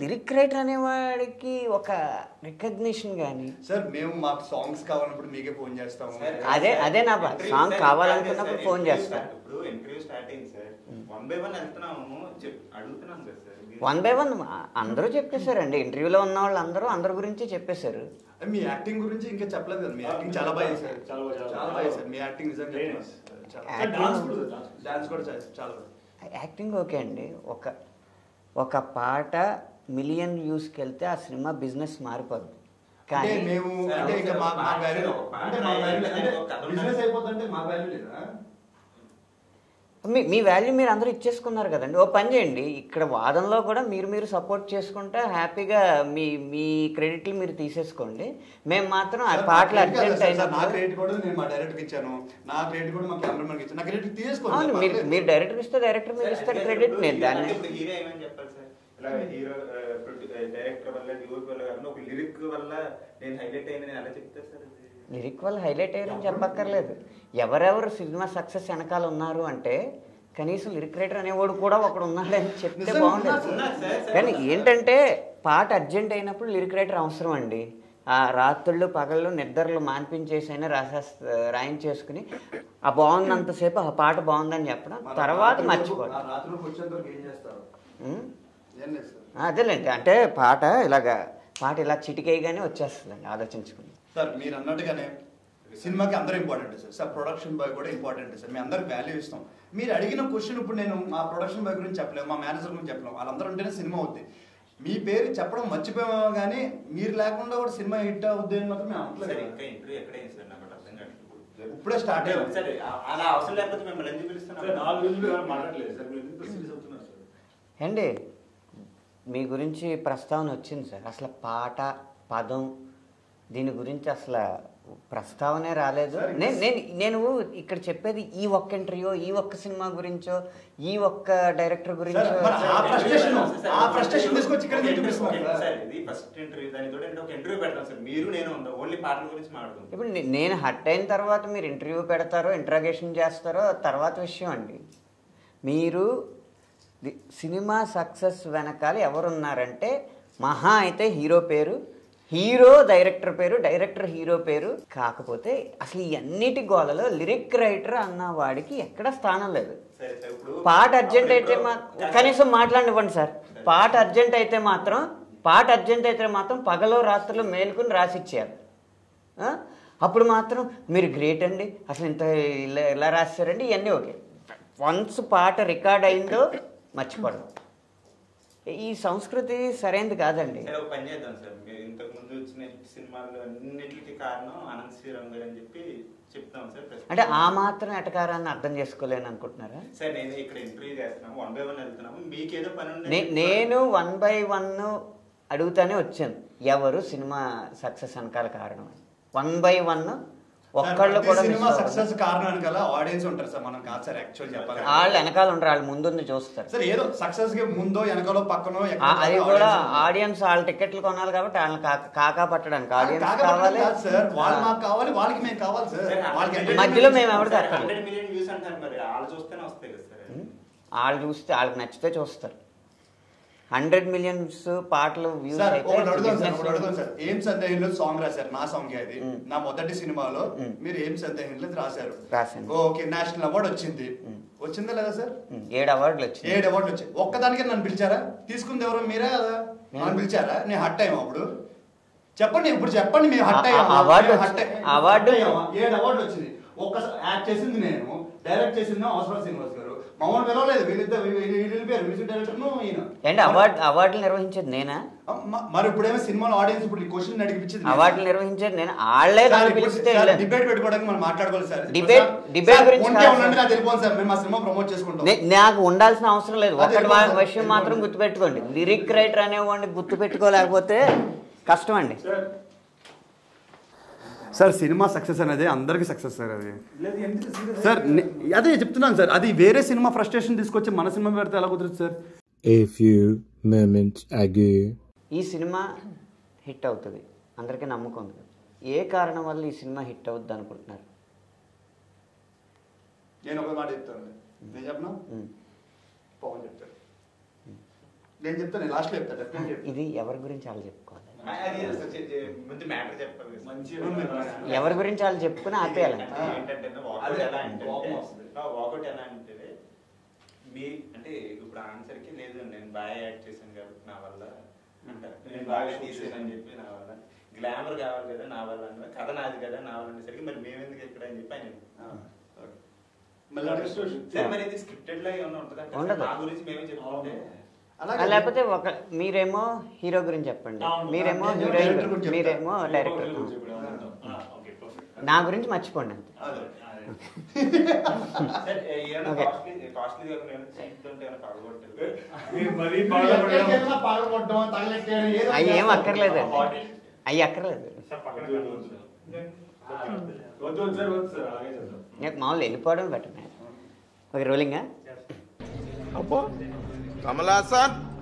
Lyric writer అనేవాడికి ఒక recognition కానీ సార్ మేము మాకు సాంగ్స్ కావాలన్నప్పుడు మీకే ఫోన్ చేస్తాము. అదే అదే నా సాంగ్ కావాలనుకున్నప్పుడు చేస్తారు, ఫోన్ చేస్తా. ఇప్పుడు ఇంటర్వ్యూ స్టార్ట్ అయింది సార్. వన్ బై వన్ వెళ్తున్నాము అడుగుతున్నాం కదా సార్. వన్ బై వన్ అందరూ చెప్పేశారండి. ఇంటర్వ్యూలో ఉన్న వాళ్ళు అందరూ అందరి గురించి చెప్పేశారు. మీ యాక్టింగ్ గురించి ఇంకా చెప్పలేదు కదా. మీ యాక్టింగ్ చాలా బాగా చేశారు. చాలా బాగా చేశారు. మీ యాక్టింగ్ నిజంగా డాన్స్ కూడా చాలా యాక్టింగ్ ఓకే అండి. ఒక ఒక పాట మిలియన్ వ్యూస్కి వెళ్తే ఆ సినిమా బిజినెస్ మారిపోదు అంటే కానీ మేము సార్, అంటే ఇంకా మా మా వాల్యూ ఒక అంటే మా పాట వాల్యూ అంటే ఒక కథ బిజినెస్ ఉన్నది. అయిపోతుంటే మా వాల్యూ లేదా? మీ మీ వాల్యూ మీరు అందరూ ఇచ్చేసుకున్నారు కదండి. ఓ పని చేయండి. ఇక్కడ వాదనలో కూడా మీరు మీరు సపోర్ట్ చేసుకుంటే హ్యాపీగా మీ మీ క్రెడిట్లు మీరు తీసేసుకోండి. మేము మాత్రం ఆ పాటలు అర్జెంట్ సార్, నా అయినప్పుడు క్రెడిట్ కూడా నేను మా డైరెక్టర్ ఇచ్చాను. నా క్రెడిట్ కూడా మా కెమెరామెన్ ఇచ్చాను. నా క్రెడిట్ అవును తీసుకోండి మీరు మీరు డైరెక్టర్ ఇస్తే డైరెక్టర్ మీరు ఇస్తారు క్రెడిట్ నేను హీరో దాన్ని ఇప్పుడు హీరో డైరెక్టర్ వల్ల వల్ల కాకుండా ఒక లిరిక్ వల్ల నేను హైలైట్ నేను అలా చెప్తా సార్. లిరిక్ వల్ల హైలైట్ అయ్యారని చెప్పక్కర్లేదు. ఎవరెవరు సినిమా సక్సెస్ వెనకాల ఉన్నారు అంటే కనీసం లిరిక్ రైటర్ అనేవాడు కూడా ఒకడు ఉన్నాడని చెప్తే బాగుండేది. కానీ. ఏంటంటే పాట అర్జెంట్ అయినప్పుడు లిరిక్ రైటర్ అవసరం అండి. ఆ రాత్రుళ్ళు పగళ్ళు నిద్రలు మాన్పించేసైనా రాసేస్త రాయించేసుకుని ఆ బాగున్నంతసేపు ఆ పాట బాగుందని చెప్పడం తర్వాత మర్చిపోవడం. అదేలేండి. అంటే పాట ఇలాగా పాట ఇలా చిటికేయగానే వచ్చేస్తుందండి ఆలోచించుకుని. సార్ మీరు అన్నట్టుగానే సినిమాకి అందరూ important sir. Sir production boy కూడా ఇంపార్టెంట్ సార్. మేము అందరికి వాల్యూ ఇస్తాం. మీరు అడిగిన క్వశ్చన్ ఇప్పుడు నేను మా ప్రొడక్షన్ బాయ్ గురించి చెప్పలేము మా మేనేజర్ గురించి చెప్పలేము. వాళ్ళందరూ ఉంటేనే సినిమా అవుద్ది. మీ పేరు చెప్పడం మర్చిపోయామో కానీ మీరు లేకుండా కూడా సినిమా హిట్ అవుద్ది అని మాత్రం మేము సార్ అనట్లేదు ఇంకా ఇంటర్వ్యూ ఎక్కడ అయింది సార్? నాకు అర్థం కాదు ఇప్పుడే స్టార్ట్ అంటే అయ్యింది సరే ఆ- అలా అవసరం లేకపోతే మిమ్మల్ని ఎందుకు పిలుస్తున్నాం నాలుగు రోజులు ఎవరు మాట్లాడలేదు సార్? మీరు ఎందుకు సీరియస్ అవుతున్నారు సార్. అండి మీ గురించి ప్రస్తావన వచ్చింది సార్. అసలు పాట పదం దీని గురించి అసలు ప్రస్తావనే రాలేదు. నేను నేను నేను ఇక్కడ చెప్పేది ఈ ఒక్క ఇంటర్వ్యూ ఈ ఒక్క సినిమా గురించో ఈ ఒక్క డైరెక్టర్ గురించో? సార్, మరి ఆ frustration, ఆ frustration తీసుకొచ్చి ఇక్కడ ఎందుకు చూపిస్తున్నాం సార్? సార్ ఇది ఫస్ట్ ఇంటర్వ్యూ. దాని తోటి అంటే ఒక ఇంటర్వ్యూ పెడతాం సార్. మీరు నేను ఉందా ఓన్లీ పాటల గురించి మాట్లాడుకుంటాం. ఇప్పుడు నేను హట్ అయిన తర్వాత మీరు ఇంటర్వ్యూ పెడతారో ఇంట్రాగేషన్ చేస్తారో తర్వాత విషయం అండి. మీరు సినిమా సక్సెస్ వెనకాల ఎవరున్నారంటే మహా అయితే హీరో పేరు హీరో డైరెక్టర్ పేరు డైరెక్టర్ హీరో పేరు. కాకపోతే అసలు ఈ అన్నిటి గోలలో లిరిక్ రైటర్ అన్న వాడికి ఎక్కడ స్థానం లేదు. పాట అర్జెంట్ అయితే కనీసం మాట్లాడివ్వండి సార్. పాట అర్జెంట్ అయితే మాత్రం పాట అర్జెంట్ అయితే మాత్రం పగలో రాత్రులు మేలుకుని రాసిచ్చారు? అప్పుడు మాత్రం మీరు గ్రేట్ అండి. అసలు ఇంత ఇలా ఇలా రాశారండి ఇవన్నీ ఓకే. వన్స్ పాట రికార్డ్ అయిందో మర్చిపోవడం ఈ సంస్కృతి సరైనది కాదండి. ఒక పని చేద్దాం సార్. మీరు ఇంతకు ముందు వచ్చిన సినిమాలు అన్నిటికీ కారణం అనంత్ శ్రీరామ్ గారు అని చెప్పి చెప్తాం సార్. అంటే ఆ మాత్రం ఎటకారాన్ని అర్థం చేసుకోలేను అనుకుంటున్నారా? సార్ నేను ఇక్కడ ఇంటర్వ్యూ చేస్తున్నాము. వన్ బై వన్ వెళ్తున్నాము. మీకేదో పని నేను వన్ బై వన్ అడుగుతానే వచ్చాను. ఎవరు సినిమా సక్సెస్ వెనకాల కారణం వన్ బై వన్ ఒక్కళ్ళు కూడా సినిమా సక్సెస్. కారణం గల ఆడియన్స్ ఉంటారు సార్ మనం కాదు సార్ యాక్చువల్ చెప్పాలి వాళ్ళు వెనకాల ఉండరు వాళ్ళు ముందుంది చూస్తారు. సార్ ఏదో సక్సెస్కి ముందో వెనకాలో పక్కనో అది కూడా ఉంటారు. ఆడియన్స్ వాళ్ళ టికెట్లు కొనాలి కాబట్టి వాళ్ళని కాక- కాకా పట్టడానికి ఆడియన్స్ కావాలి. సార్ వాళ్ళు మాకు కావాలి వాళ్ళకి మేము కావాలి సార్. వాళ్ళకి మధ్యలో మేము ఎవరికి సార్, అక్కర్లేదు. హండ్రెడ్ మిలియన్ వ్యూస్ అంటారు మరి వాళ్ళు చూస్తేనే వస్తాయి కదా సార్. వాళ్ళు చూస్తే వాళ్ళకి నచ్చితే చూస్తారు. హండ్రెడ్ మిలియన్స్ పాటలు వ్యూస్ ఏం సందేహంలో సాంగ్ రాశారు? నా సాంగ్ అది. నా మొదటి సినిమాలో. మీరు ఏం సందేహంలో రాశారు? రాశాను. ఓకే నేషనల్ అవార్డు వచ్చింది. వచ్చిందా లేదా సార్? ఏడు అవార్డులు వచ్చింది ఏడు అవార్డులు వచ్చాయి. ఒక్కదానికి నన్ను పిలిచారా? తీసుకుంది ఎవరు? మీరే? కదా నన్ను పిలిచారా? నేను హట్ అయ్యాము అప్పుడు. చెప్పండి ఇప్పుడు చెప్పండి మేము హట్ అయ్యామా? Award hurt? అవార్డు-? ఏడు అవార్డు వచ్చింది ఒక్కసారి యాక్ట్ చేసింది నేను డైరెక్ట్ చేసింది అవసరం శ్రీనివాస్ గారు. మమ్మల్ని పిలవలేదు వీళ్ళిద్దరు వీళ్ళు వెళ్ళిపోయారు మ్యూజిక్ డైరెక్టర్ ఈయన. ఏంటి అవార్డు అవార్డులు నిర్వహించేది నేనా? మరి ఇప్పుడేమో సినిమాలో ఆడియన్స్ ఇప్పుడు క్వశ్చన్ అడిగిపించింది అవార్డులు నిర్వహించేది నేను? నన్ను పిలిస్తే. డిబేట్ పెట్టుకోవడానికి మనం మాట్లాడుకోవాలి సార్. Debate- debate గురించి ఉండండి సార్. నాకు తెలిపోను సార్. మేము మా సినిమా ప్రమోట్ చేసుకుంటాం. నాకు ఉండాల్సిన అవసరం లేదు. ఒకటి విషయం మాత్రం. గుర్తుపెట్టుకోండి. లిరిక్ రైటర్ అనేవాడిని గుర్తుపెట్టుకోలేకపోతే కష్టం అండి. సార్ సినిమా సక్సెస్ అనేది అందరికి సక్సెస్ సార్ అది. సార్ అదే చెప్తున్నాను సార్ అది వేరే సినిమా ఫ్రస్ట్రేషన్ తీసుకొచ్చి మన సినిమా పెడితే ఎలా కుదురుతుంది సార్. ఈ సినిమా హిట్ అవుతుంది. అందరికీ నమ్మకం ఉంది ఏ కారణం వల్ల ఈ సినిమా హిట్ అవుద్ది అనుకుంటున్నారు? నేను ఒక మాట చెప్తాను నేను చెప్పనా? ఉమ్. పవన్ చెప్తాడు. నేను చెప్తాను లాస్ట్లో ఇది ఎవరి గురించి వాళ్ళు చెప్పుకోవాలి? ముందు మ్యాటర్ చెప్పాలి ఎవరి గురించి వాళ్ళు చెప్పుకుని ఆపేయాలి. వాకౌట్ ఎలా అంటే మీ అంటే ఇప్పుడు ఆన్సర్కి లేదు నేను బాగా యాక్ట్ చేశాను కాబట్టి నా వల్ల నేను బాగా తీసాను అని చెప్పి నా వల్ల. గ్లామర్ కావాలి కదా నా వల్ల అంటే కథ నాది కదా నా వల్ల అనేసరికి మరి మేమెందుకు ఇక్కడ అని చెప్పి ఆయన మళ్ళీ మరి ఇది స్క్రిప్టెడ్ లా ఏమన్నా ఉంటుందంటే ఉండదు. నా గురించి మేమే చెప్పుకుంటే లేకపోతే ఒక మీరేమో హీరో గురించి చెప్పండి. మీరేమో హీరోయిన్ డైరెక్టర్ గురించి చెప్తా. మీరేమో డైరెక్టర్. నా గురించి మర్చిపోండి అంతే. అవి ఏం. అక్కర్లేదు అవి అక్కర్లేదు. మామూలు వెళ్ళిపోవడం బెటర్ ఓకే రోలింగా 不拉散。